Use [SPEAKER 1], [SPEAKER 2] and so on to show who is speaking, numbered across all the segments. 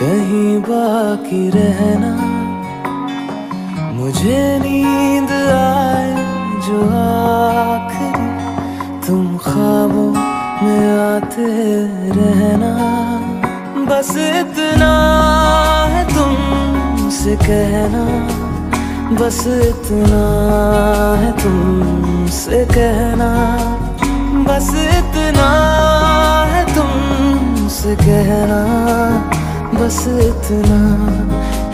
[SPEAKER 1] कहीं बाकी रहना। मुझे नींद आए जो आखिरी। तुम ख्वाबों में आते रहना। बस इतना है तुमसे कहना। बस इतना है तुमसे कहना। बस इतना है तुमसे कहना। बस इतना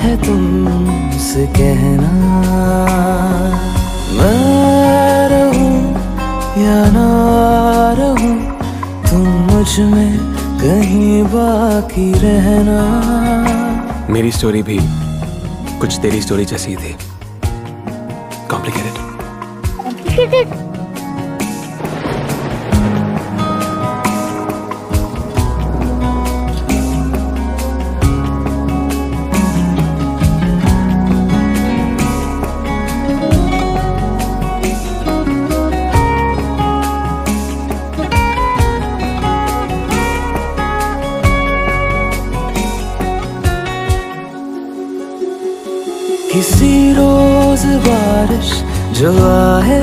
[SPEAKER 1] है तुमसे कहना। मैं रहूँ या ना रहूँ तुम मुझमें कहीं बाकी रहना।
[SPEAKER 2] मेरी स्टोरी भी कुछ तेरी स्टोरी जैसी थी। Complicated
[SPEAKER 3] Complicated.
[SPEAKER 1] किसी रोज बारिश जो आए,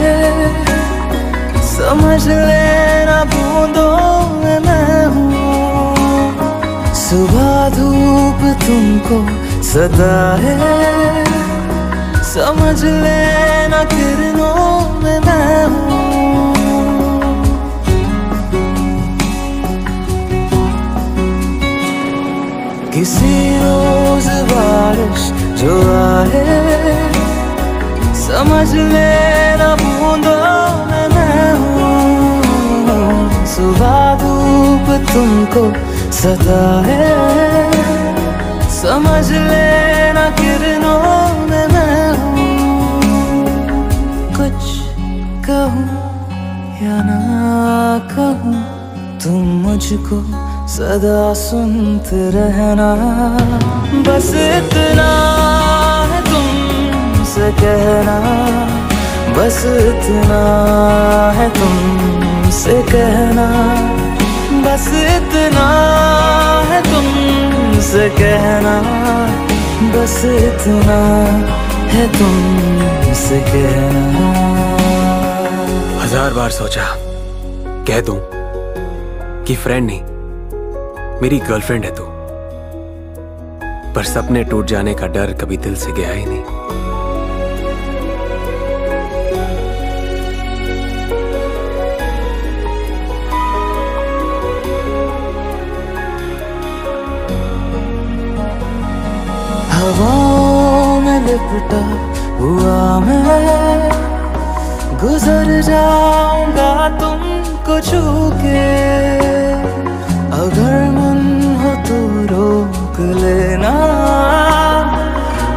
[SPEAKER 1] समझ लेना बूंदों में मैं हूँ। सुबह धूप तुमको सदा है, समझ लेना किरणों में मैं हूँ। किसी रोज बारिश जो आए। समझ लेना बूंदों में सुबह धूप तुमको सता है। समझ लेना किरणों में मैं कुछ कहूँ या ना कहूँ, तुम मुझको सदा सुनते रहना। बस इतना है तुमसे कहना। बस इतना है तुमसे कहना। बस इतना है तुमसे कहना। बस इतना है तुमसे कहना।
[SPEAKER 2] हज़ार बार सोचा, कह दूँ कि फ्रेंड नहीं। मेरी गर्लफ्रेंड है तू। पर सपने टूट जाने का डर कभी दिल से गया ही नहीं।
[SPEAKER 1] में लिपटा हुआ मैं, गुजर जाऊँगा तुमको छू के। अगर लेना।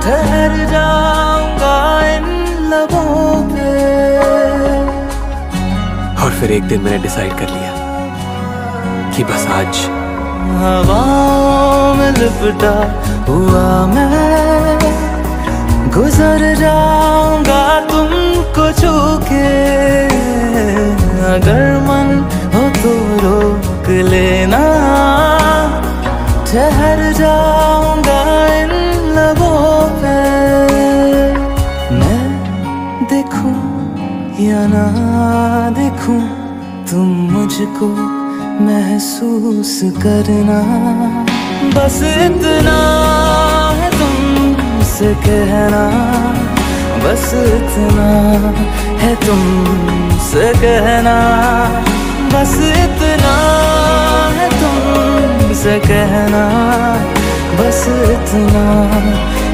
[SPEAKER 1] ठहर जाऊँगा इन लबों पे।
[SPEAKER 2] और फिर एक दिन मैंने डिसाइड कर लिया कि बस आज
[SPEAKER 1] हवाओं में लिपटा हुआ मैं। गुजर जाऊँगा तुमको छू के। अगर मुझको महसूस करना। बस इतना है तुमसे कहना। बस इतना है तुमसे कहना। बस इतना है तुमसे कहना। बस इतना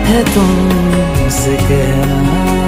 [SPEAKER 1] है तुमसे कहना।